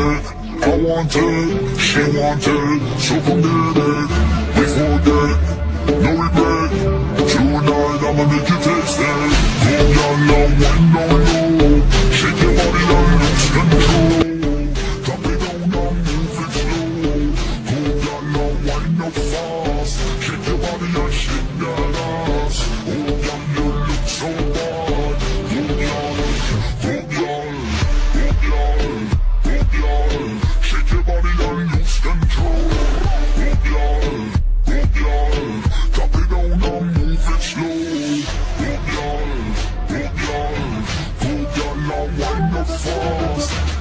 it, I want it, she want it, so come get it. We forget, no regret. Tonight I'ma make you taste it. Go down low, wind down low, shake your body and lose control. Drop it down move it slow. Go down low, wind up fast, it slow. Go down, go down, go down wind up fast.